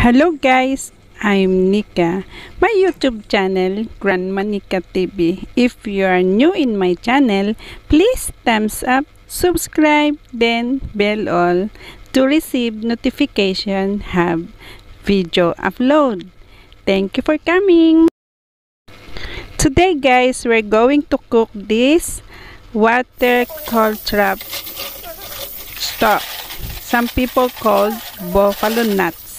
Hello guys, I'm Nica. My YouTube channel, Grandma Nica TV. If you are new in my channel, please thumbs up, subscribe, then bell all to receive notification have video upload. Thank you for coming. Today guys, we're going to cook this water trap stock. Some people call buffalo nuts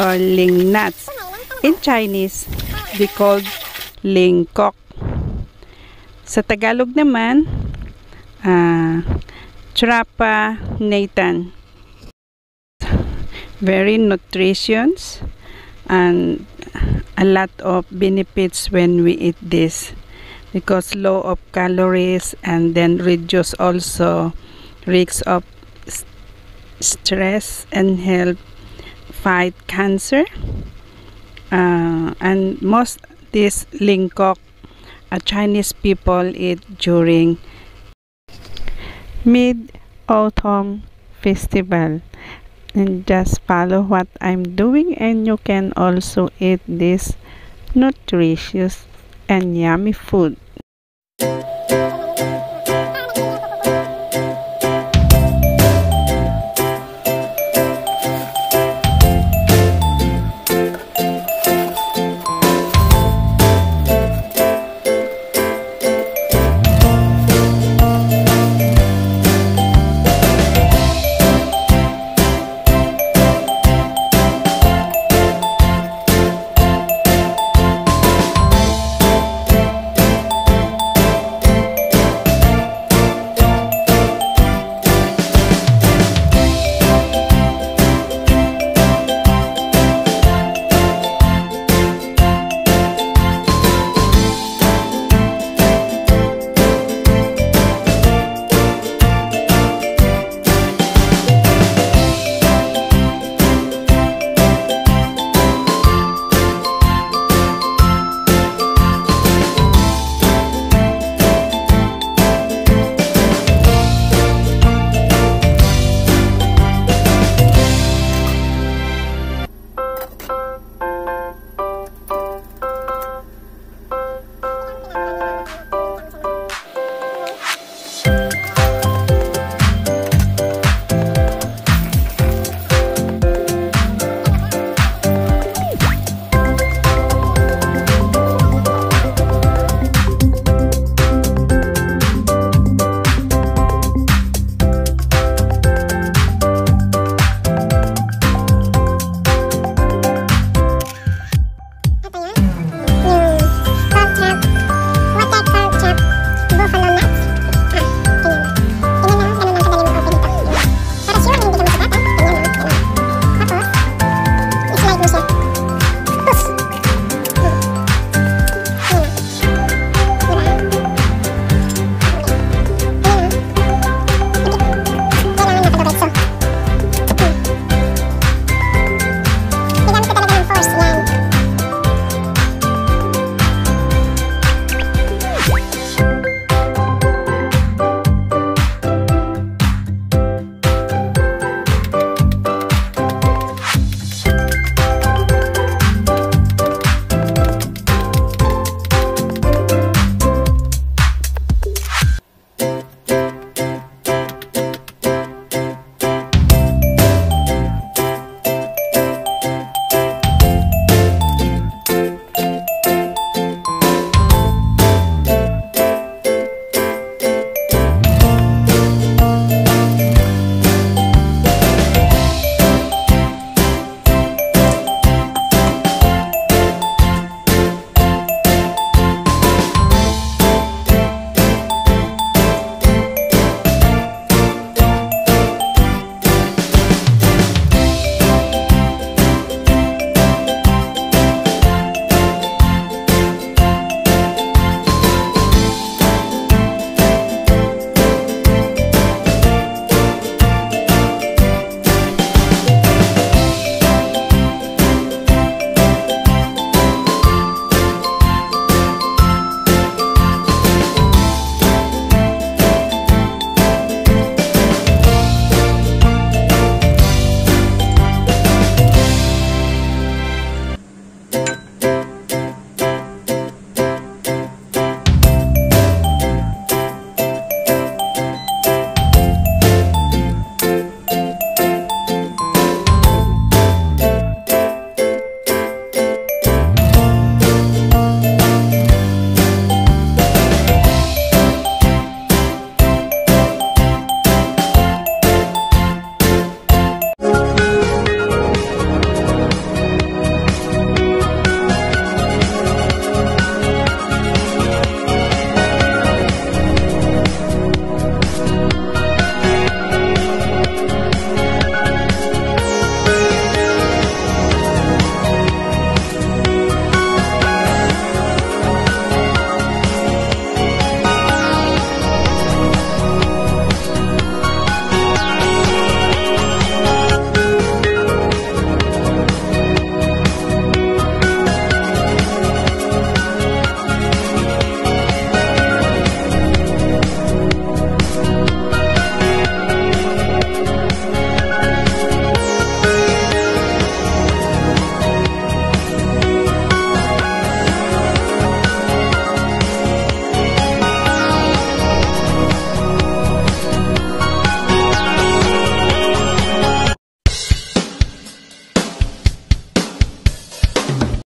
or ling nuts. In Chinese, we call ling kok. Sa Tagalog naman, uh, Trapa Nathan. Very nutritious and a lot of benefits when we eat this because low of calories and then reduce also risks of stress and help fight cancer uh, and most this lingkok uh, Chinese people eat during mid-autumn festival. And just follow what I'm doing and you can also eat this nutritious and yummy food